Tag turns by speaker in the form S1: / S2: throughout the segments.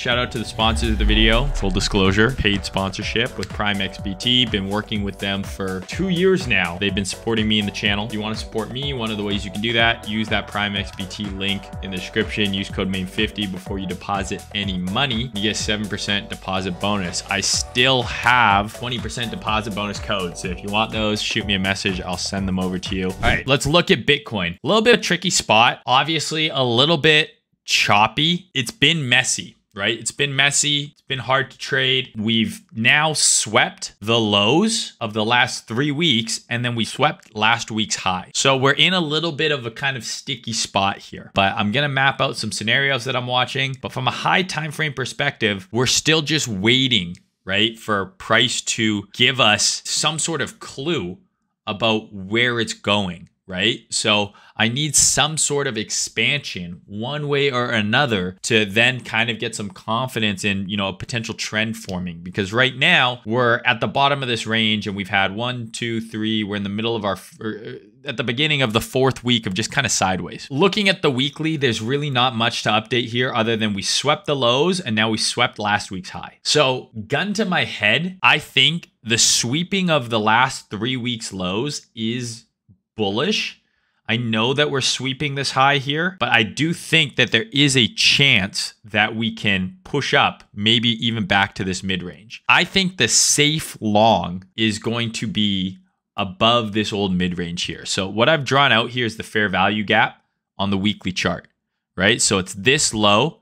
S1: Shout out to the sponsors of the video. Full disclosure, paid sponsorship with Prime XBT. Been working with them for two years now. They've been supporting me in the channel. If you want to support me, one of the ways you can do that, use that Prime XBT link in the description. Use code MAYNE50 before you deposit any money. You get 7% deposit bonus. I still have 20% deposit bonus codes. So if you want those, shoot me a message. I'll send them over to you. All right, let's look at Bitcoin. A little bit of tricky spot. Obviously, a little bit choppy. It's been messy right? It's been messy. It's been hard to trade. We've now swept the lows of the last three weeks, and then we swept last week's high. So we're in a little bit of a kind of sticky spot here. But I'm gonna map out some scenarios that I'm watching. But from a high time frame perspective, we're still just waiting, right, for price to give us some sort of clue about where it's going right? So I need some sort of expansion one way or another to then kind of get some confidence in, you know, a potential trend forming. Because right now we're at the bottom of this range and we've had one, two, three, we're in the middle of our, uh, at the beginning of the fourth week of just kind of sideways. Looking at the weekly, there's really not much to update here other than we swept the lows and now we swept last week's high. So, gun to my head, I think the sweeping of the last three weeks' lows is bullish. I know that we're sweeping this high here, but I do think that there is a chance that we can push up, maybe even back to this mid range. I think the safe long is going to be above this old mid range here. So, what I've drawn out here is the fair value gap on the weekly chart, right? So, it's this low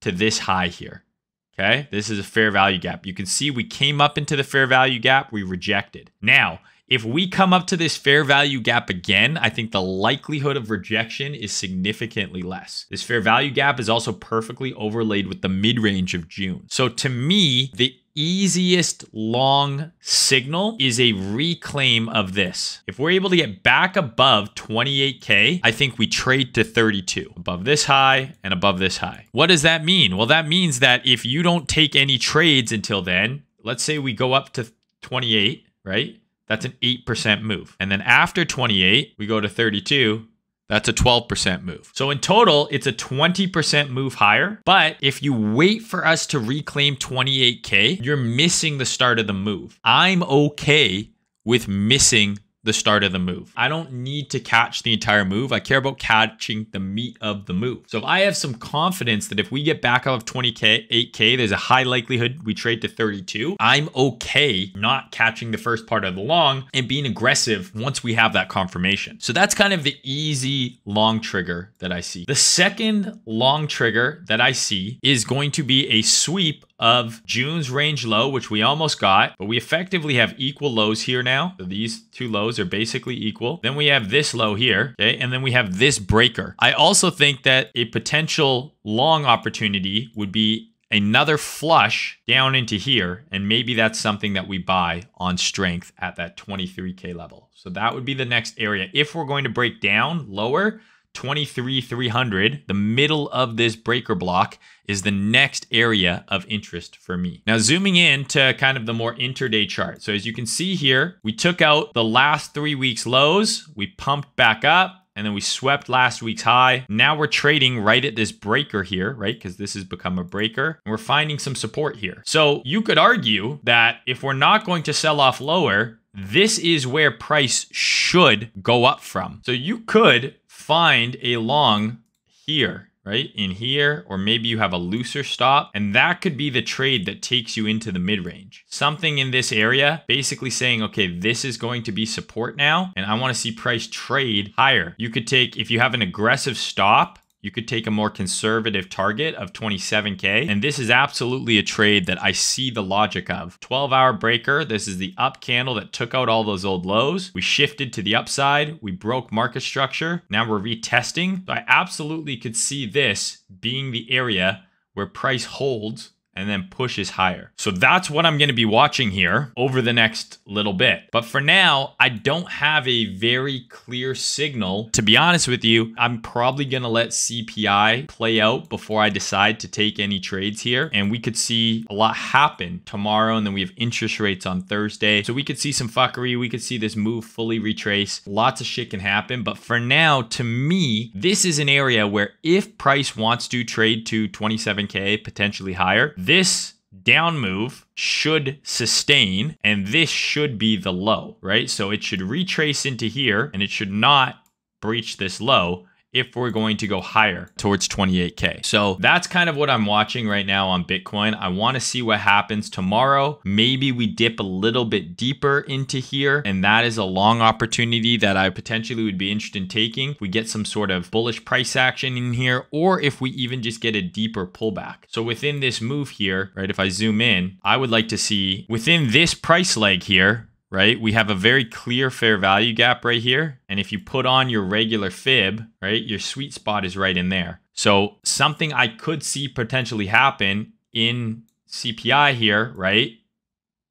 S1: to this high here. Okay, this is a fair value gap. You can see we came up into the fair value gap, we rejected. Now, if we come up to this fair value gap again, I think the likelihood of rejection is significantly less. This fair value gap is also perfectly overlaid with the mid range of June. So to me, the easiest long signal is a reclaim of this. If we're able to get back above 28K, I think we trade to 32 above this high and above this high. What does that mean? Well, that means that if you don't take any trades until then, let's say we go up to 28, right? That's an 8% move. And then after 28, we go to 32. That's a 12% move. So in total, it's a 20% move higher. But if you wait for us to reclaim 28K, you're missing the start of the move. I'm okay with missing the start of the move. I don't need to catch the entire move. I care about catching the meat of the move. So if I have some confidence that if we get back of 20k, 8k, there's a high likelihood we trade to 32. I'm okay not catching the first part of the long and being aggressive once we have that confirmation. So that's kind of the easy long trigger that I see. The second long trigger that I see is going to be a sweep of June's range low, which we almost got, but we effectively have equal lows here now. So these two lows are basically equal. Then we have this low here, okay? And then we have this breaker. I also think that a potential long opportunity would be another flush down into here. And maybe that's something that we buy on strength at that 23K level. So that would be the next area. If we're going to break down lower, 23,300, the middle of this breaker block, is the next area of interest for me. Now, zooming in to kind of the more intraday chart. So, as you can see here, we took out the last three weeks' lows, we pumped back up. And then we swept last week's high. Now we're trading right at this breaker here, right? Because this has become a breaker. And we're finding some support here. So you could argue that if we're not going to sell off lower, this is where price should go up from. So you could find a long here, right? In here, or maybe you have a looser stop, and that could be the trade that takes you into the mid range. Something in this area, basically saying, okay, this is going to be support now, and I want to see price trade higher. You could take, if you have an aggressive stop, you could take a more conservative target of 27K. And this is absolutely a trade that I see the logic of. 12 hour breaker. This is the up candle that took out all those old lows. We shifted to the upside. We broke market structure. Now we're retesting. So I absolutely could see this being the area where price holds and then pushes higher. So that's what I'm going to be watching here over the next little bit. But for now, I don't have a very clear signal. To be honest with you, I'm probably going to let CPI play out before I decide to take any trades here. And we could see a lot happen tomorrow. And then we have interest rates on Thursday. So we could see some fuckery. We could see this move fully retrace. Lots of shit can happen. But for now, to me, this is an area where if price wants to trade to 27K, potentially higher, this down move should sustain and this should be the low, right? So it should retrace into here and it should not breach this low if we're going to go higher towards 28K. So that's kind of what I'm watching right now on Bitcoin. I want to see what happens tomorrow. Maybe we dip a little bit deeper into here, and that is a long opportunity that I potentially would be interested in taking. We get some sort of bullish price action in here, or if we even just get a deeper pullback. So within this move here, right, if I zoom in, I would like to see within this price leg here, right? We have a very clear fair value gap right here. And if you put on your regular fib, right, your sweet spot is right in there. So something I could see potentially happen in CPI here, right,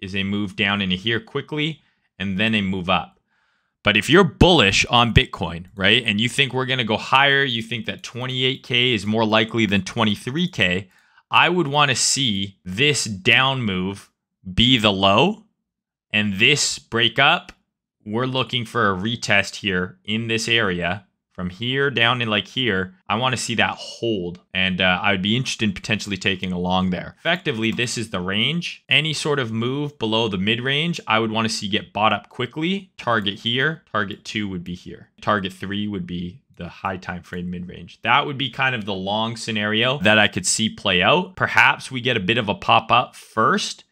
S1: is a move down into here quickly and then a move up. But if you're bullish on Bitcoin, right, and you think we're going to go higher, you think that 28K is more likely than 23K, I would want to see this down move be the low and this breakup, we're looking for a retest here in this area from here down in like here. I want to see that hold, and uh, I would be interested in potentially taking along there. Effectively, this is the range. Any sort of move below the mid range, I would want to see get bought up quickly. Target here, target two would be here. Target three would be the high time frame mid range. That would be kind of the long scenario that I could see play out. Perhaps we get a bit of a pop up first,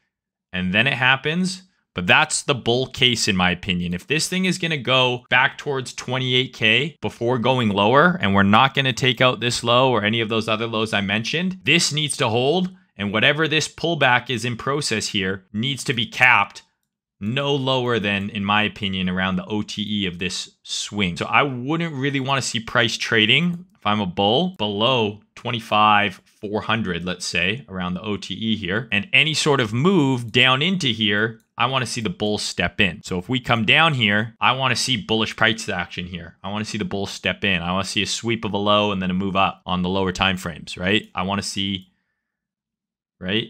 S1: and then it happens but that's the bull case, in my opinion. If this thing is going to go back towards 28K before going lower, and we're not going to take out this low or any of those other lows I mentioned, this needs to hold. And whatever this pullback is in process here needs to be capped no lower than, in my opinion, around the OTE of this swing. So I wouldn't really want to see price trading if I'm a bull below 25 400 let's say around the OTE here and any sort of move down into here I want to see the bulls step in. So if we come down here, I want to see bullish price action here. I want to see the bulls step in. I want to see a sweep of a low and then a move up on the lower time frames, right? I want to see, right,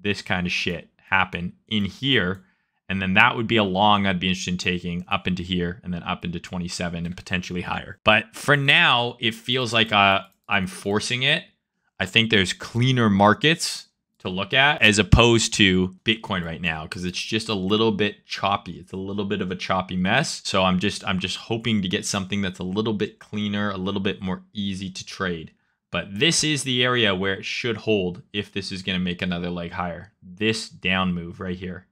S1: this kind of shit happen in here. And then that would be a long I'd be interested in taking up into here and then up into 27 and potentially higher. But for now, it feels like uh, I'm forcing it. I think there's cleaner markets to look at as opposed to Bitcoin right now because it's just a little bit choppy. It's a little bit of a choppy mess. So I'm just I'm just hoping to get something that's a little bit cleaner, a little bit more easy to trade. But this is the area where it should hold if this is going to make another leg higher. This down move right here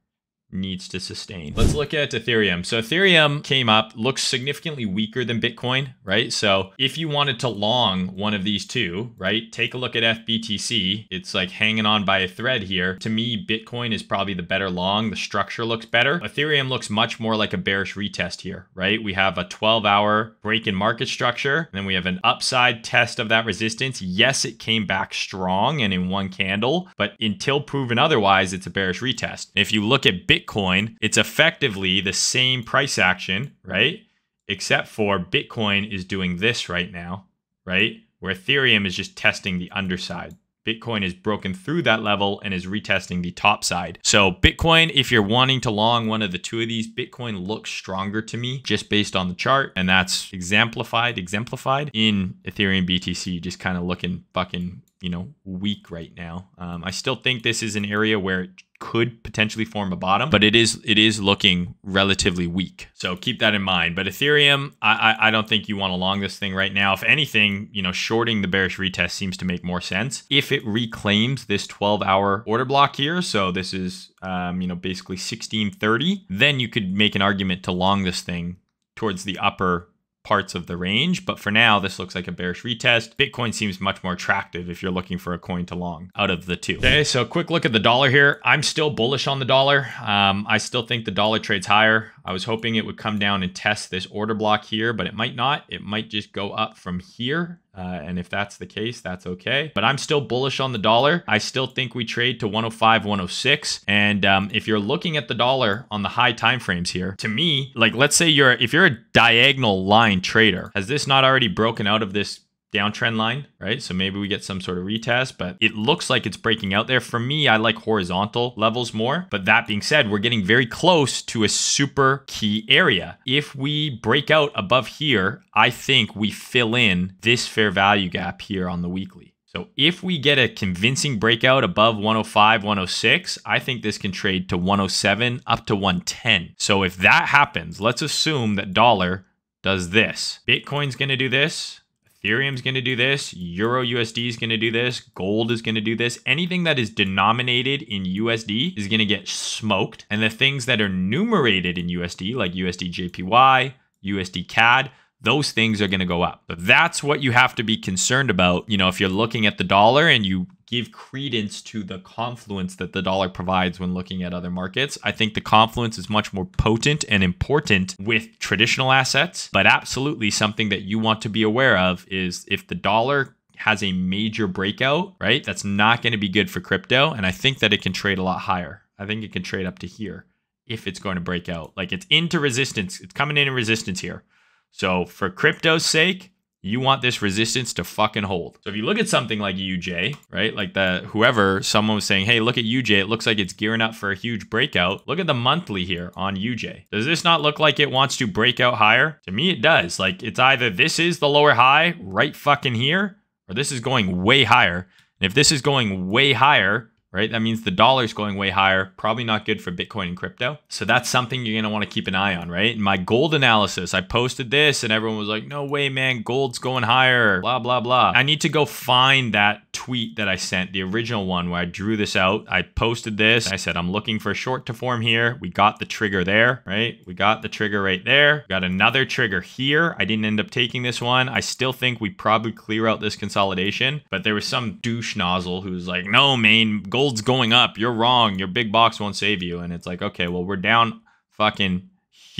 S1: needs to sustain. Let's look at Ethereum. So Ethereum came up, looks significantly weaker than Bitcoin, right? So if you wanted to long one of these two, right, take a look at FBTC. It's like hanging on by a thread here. To me, Bitcoin is probably the better long. The structure looks better. Ethereum looks much more like a bearish retest here, right? We have a 12 hour break in market structure. And then we have an upside test of that resistance. Yes, it came back strong and in one candle, but until proven otherwise, it's a bearish retest. If you look at Bitcoin, Bitcoin, it's effectively the same price action, right? Except for Bitcoin is doing this right now, right? Where Ethereum is just testing the underside. Bitcoin is broken through that level and is retesting the top side. So Bitcoin, if you're wanting to long one of the two of these, Bitcoin looks stronger to me just based on the chart. And that's exemplified, exemplified in Ethereum BTC, just kind of looking fucking, you know, weak right now. Um, I still think this is an area where could potentially form a bottom, but it is it is looking relatively weak. So keep that in mind. But Ethereum, I I, I don't think you want to long this thing right now. If anything, you know, shorting the bearish retest seems to make more sense if it reclaims this 12 hour order block here. So this is um, you know basically 1630. Then you could make an argument to long this thing towards the upper parts of the range. But for now, this looks like a bearish retest. Bitcoin seems much more attractive if you're looking for a coin to long out of the two. Okay, so quick look at the dollar here. I'm still bullish on the dollar. Um, I still think the dollar trades higher. I was hoping it would come down and test this order block here, but it might not. It might just go up from here. Uh, and if that's the case, that's okay. But I'm still bullish on the dollar. I still think we trade to 105, 106. And um, if you're looking at the dollar on the high time frames here, to me, like let's say you're if you're a diagonal line trader, has this not already broken out of this downtrend line, right? So maybe we get some sort of retest, but it looks like it's breaking out there. For me, I like horizontal levels more. But that being said, we're getting very close to a super key area. If we break out above here, I think we fill in this fair value gap here on the weekly. So if we get a convincing breakout above 105, 106, I think this can trade to 107 up to 110. So if that happens, let's assume that dollar does this. Bitcoin's going to do this. Ethereum's going to do this. Euro USD is going to do this. Gold is going to do this. Anything that is denominated in USD is going to get smoked. And the things that are numerated in USD, like USD JPY, USD CAD, those things are going to go up. But that's what you have to be concerned about. You know, if you're looking at the dollar and you give credence to the confluence that the dollar provides when looking at other markets, I think the confluence is much more potent and important with traditional assets. But absolutely something that you want to be aware of is if the dollar has a major breakout, right? That's not going to be good for crypto. And I think that it can trade a lot higher. I think it can trade up to here if it's going to break out. Like it's into resistance, it's coming in resistance here. So for crypto's sake, you want this resistance to fucking hold. So if you look at something like UJ, right? Like the whoever someone was saying, "Hey, look at UJ. It looks like it's gearing up for a huge breakout." Look at the monthly here on UJ. Does this not look like it wants to break out higher? To me it does. Like it's either this is the lower high right fucking here or this is going way higher. And if this is going way higher, right? That means the dollar's going way higher, probably not good for Bitcoin and crypto. So that's something you're going to want to keep an eye on, right? In my gold analysis, I posted this and everyone was like, no way, man, gold's going higher, blah, blah, blah. I need to go find that tweet that I sent, the original one where I drew this out. I posted this. I said, I'm looking for a short to form here. We got the trigger there, right? We got the trigger right there. Got another trigger here. I didn't end up taking this one. I still think we probably clear out this consolidation, but there was some douche nozzle who's like, no, gold gold's going up. You're wrong. Your big box won't save you. And it's like, okay, well, we're down fucking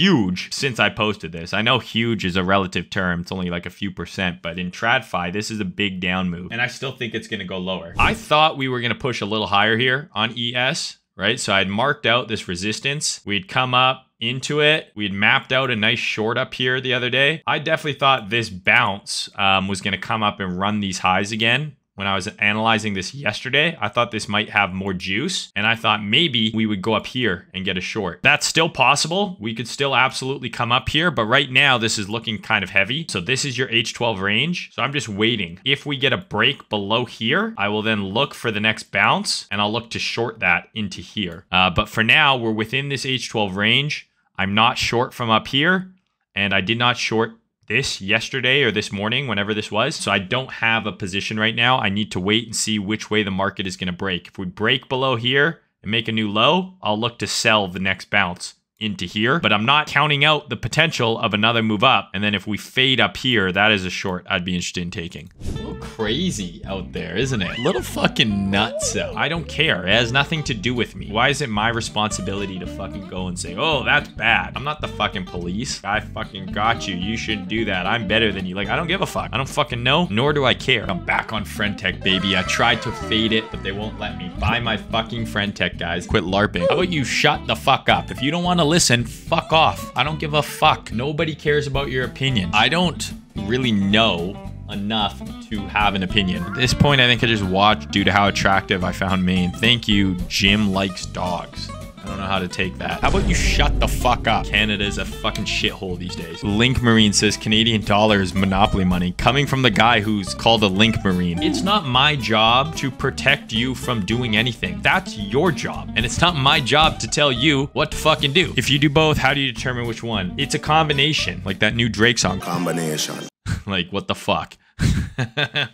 S1: huge since I posted this. I know huge is a relative term. It's only like a few percent, but in TradFi, this is a big down move. And I still think it's going to go lower. I thought we were going to push a little higher here on ES, right? So I'd marked out this resistance. We'd come up into it. We'd mapped out a nice short up here the other day. I definitely thought this bounce um, was going to come up and run these highs again when I was analyzing this yesterday, I thought this might have more juice. And I thought maybe we would go up here and get a short. That's still possible. We could still absolutely come up here. But right now, this is looking kind of heavy. So this is your H12 range. So I'm just waiting. If we get a break below here, I will then look for the next bounce and I'll look to short that into here. Uh, but for now, we're within this H12 range. I'm not short from up here. And I did not short this yesterday or this morning, whenever this was. So I don't have a position right now. I need to wait and see which way the market is going to break. If we break below here and make a new low, I'll look to sell the next bounce into here, but I'm not counting out the potential of another move up. And then if we fade up here, that is a short I'd be interested in taking. A little crazy out there, isn't it? A little fucking nuts out. I don't care. It has nothing to do with me. Why is it my responsibility to fucking go and say, oh, that's bad? I'm not the fucking police. I fucking got you. You shouldn't do that. I'm better than you. Like, I don't give a fuck. I don't fucking know, nor do I care. I'm back on Friend Tech, baby. I tried to fade it, but they won't let me. Buy my fucking Friend Tech, guys. Quit LARPing. How about you shut the fuck up? If you don't want to listen, fuck off. I don't give a fuck. Nobody cares about your opinion. I don't really know enough to have an opinion. At this point, I think I just watched due to how attractive I found Mayne. Thank you, Jim likes dogs. I don't know how to take that. How about you shut the fuck up? Canada's a fucking shithole these days. Link Marine says Canadian dollars monopoly money coming from the guy who's called a Link Marine. It's not my job to protect you from doing anything. That's your job. And it's not my job to tell you what to fucking do. If you do both, how do you determine which one? It's a combination, like that new Drake song.
S2: Combination.
S1: like, what the fuck?